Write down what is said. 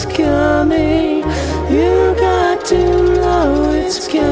it's coming. You got to know it's coming.